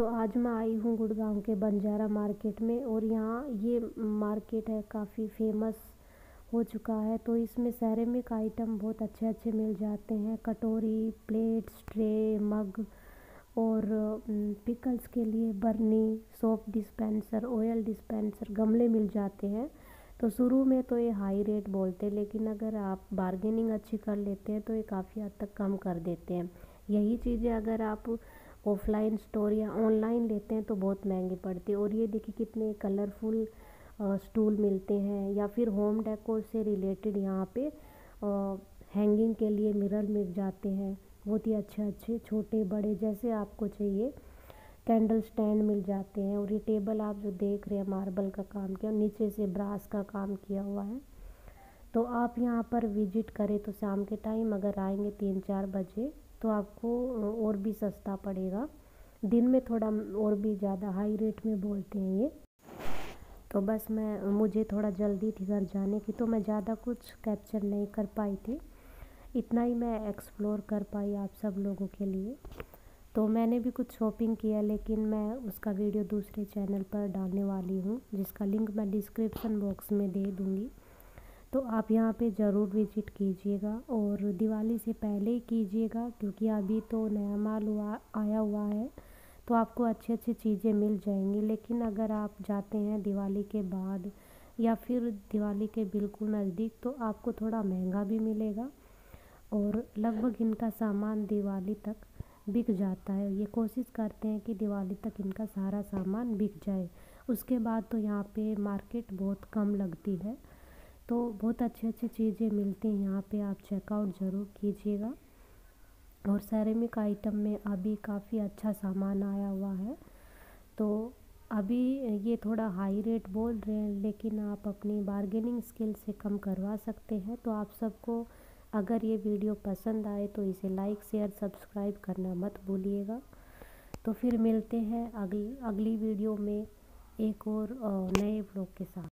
तो आज मैं आई हूँ गुड़गांव के बंजारा मार्केट में और यहाँ ये मार्केट है काफ़ी फ़ेमस हो चुका है। तो इसमें सैरेमिक आइटम बहुत अच्छे अच्छे मिल जाते हैं। कटोरी प्लेट्स ट्रे मग और पिकल्स के लिए बर्नी सोप डिस्पेंसर ऑयल डिस्पेंसर गमले मिल जाते हैं। तो शुरू में तो ये हाई रेट बोलते हैं, लेकिन अगर आप बारगेनिंग अच्छी कर लेते हैं तो ये काफ़ी हद तक कम कर देते हैं। यही चीज़ें अगर आप ऑफलाइन स्टोर या ऑनलाइन लेते हैं तो बहुत महँगी पड़ती है। और ये देखिए कितने कलरफुल स्टूल मिलते हैं या फिर होम डेकोर से रिलेटेड यहाँ पे हैंगिंग के लिए मिरर मिल जाते हैं। बहुत ही अच्छे अच्छे छोटे, बड़े जैसे आपको चाहिए कैंडल स्टैंड मिल जाते हैं। और ये टेबल आप जो देख रहे हैं मार्बल का काम किया, नीचे से ब्रास का काम किया हुआ है। तो आप यहाँ पर विज़िट करें तो शाम के टाइम अगर आएँगे तीन चार बजे तो आपको और भी सस्ता पड़ेगा। दिन में थोड़ा और भी ज़्यादा हाई रेट में बोलते हैं ये। तो बस मैं, मुझे थोड़ा जल्दी थी घर जाने की तो मैं ज़्यादा कुछ कैप्चर नहीं कर पाई थी। इतना ही मैं एक्सप्लोर कर पाई आप सब लोगों के लिए। तो मैंने भी कुछ शॉपिंग किया, लेकिन मैं उसका वीडियो दूसरे चैनल पर डालने वाली हूँ, जिसका लिंक मैं डिस्क्रिप्शन बॉक्स में दे दूँगी। तो आप यहाँ पे ज़रूर विज़िट कीजिएगा और दिवाली से पहले ही कीजिएगा क्योंकि अभी तो नया माल हुआ, आया हुआ है तो आपको अच्छी अच्छी चीज़ें मिल जाएँगी। लेकिन अगर आप जाते हैं दिवाली के बाद या फिर दिवाली के बिल्कुल नज़दीक तो आपको थोड़ा महँगा भी मिलेगा और लगभग इनका सामान दिवाली तक बिक जाता है। ये कोशिश करते हैं कि दिवाली तक इनका सारा सामान बिक जाए। उसके बाद तो यहाँ पे मार्केट बहुत कम लगती है। तो बहुत अच्छी अच्छी चीज़ें मिलती हैं, यहाँ पे आप चेकआउट ज़रूर कीजिएगा। और सैरेमिक आइटम में अभी काफ़ी अच्छा सामान आया हुआ है। तो अभी ये थोड़ा हाई रेट बोल रहे हैं, लेकिन आप अपनी बारगेनिंग स्किल से कम करवा सकते हैं। तो आप सबको अगर ये वीडियो पसंद आए तो इसे लाइक शेयर सब्सक्राइब करना मत भूलिएगा। तो फिर मिलते हैं अगली अगली वीडियो में एक और नए ब्लॉग के साथ।